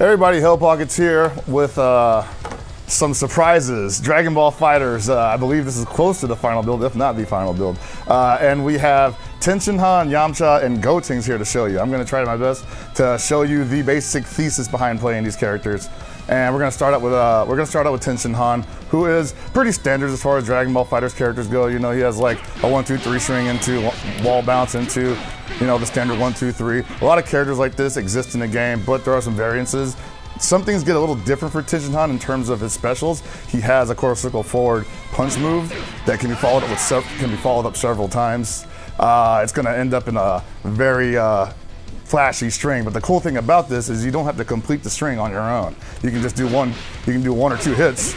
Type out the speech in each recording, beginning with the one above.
Everybody, Hellpockets here with uh, some surprises. Dragon Ball FighterZ, uh, I believe this is close to the final build, if not the final build. Uh, and we have Tenshinhan, Yamcha, and Gotenks here to show you. I'm going to try my best to show you the basic thesis behind playing these characters. And we're gonna start out with uh, we're gonna start out with Tenshinhan, who is pretty standard as far as Dragon Ball FighterZ characters go. You know, he has like a one, two, three string into wall bounce into, you know, the standard one, two, three. A lot of characters like this exist in the game, but there are some variances. Some things get a little different for Tenshinhan in terms of his specials. He has a quarter circle forward punch move that can be followed up with can be followed up several times. Uh, it's going to end up in a very uh, flashy string. But the cool thing about this is you don't have to complete the string on your own. You can just do one, you can do one or two hits.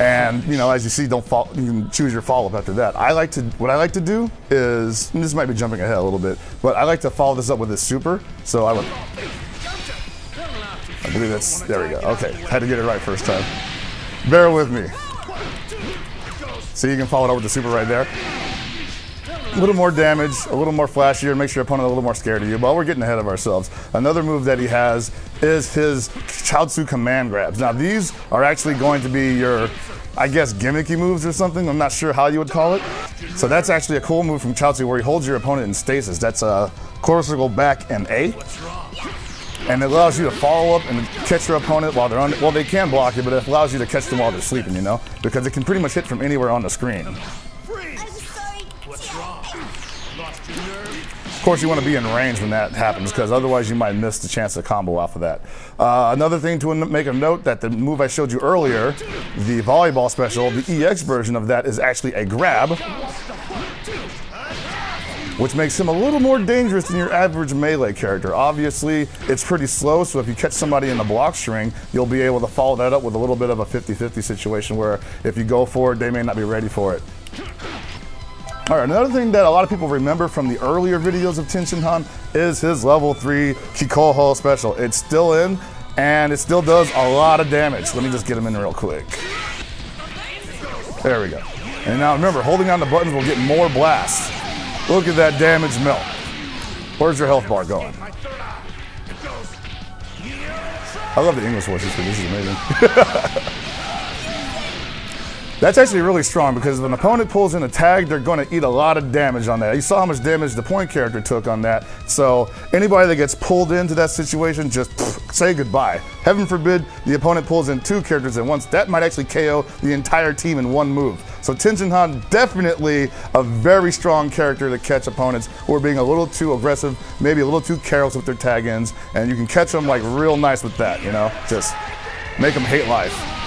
And you know, as you see, don't fall, you can choose your follow-up after that. I like to, what I like to do is, this might be jumping ahead a little bit, but I like to follow this up with a super. So I would, I believe that's, there we go. Okay, had to get it right first time. Bear with me. See, you can follow it up with the super right there a little more damage, a little more flashier, makes your opponent a little more scared of you, but we're getting ahead of ourselves. Another move that he has is his Chaozu command grabs. Now these are actually going to be your, I guess, gimmicky moves or something. I'm not sure how you would call it. So that's actually a cool move from Chaozu where he holds your opponent in stasis. That's uh, a quarter circle back and A. And it allows you to follow up and catch your opponent while they're on. Well, they can block you, but it allows you to catch them while they're sleeping, you know? Because it can pretty much hit from anywhere on the screen. Of course, you want to be in range when that happens because otherwise you might miss the chance to combo off of that. Uh, another thing to make a note that the move I showed you earlier, the volleyball special, the EX version of that is actually a grab, which makes him a little more dangerous than your average melee character. Obviously, it's pretty slow, so if you catch somebody in the block string, you'll be able to follow that up with a little bit of a 50-50 situation where if you go for it, they may not be ready for it. All right, another thing that a lot of people remember from the earlier videos of Tenshinhan is his level 3 Kikoho special. It's still in, and it still does a lot of damage. Let me just get him in real quick. There we go. And now remember, holding down the buttons will get more blasts. Look at that damage melt. Where's your health bar going? I love the English voices for this is amazing. That's actually really strong because if an opponent pulls in a tag, they're going to eat a lot of damage on that. You saw how much damage the point character took on that. So anybody that gets pulled into that situation, just pff, say goodbye. Heaven forbid the opponent pulls in two characters at once. That might actually KO the entire team in one move. So Tenshinhan definitely a very strong character to catch opponents who are being a little too aggressive, maybe a little too careless with their tag ins, and you can catch them like real nice with that, you know? Just make them hate life.